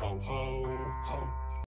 Oh.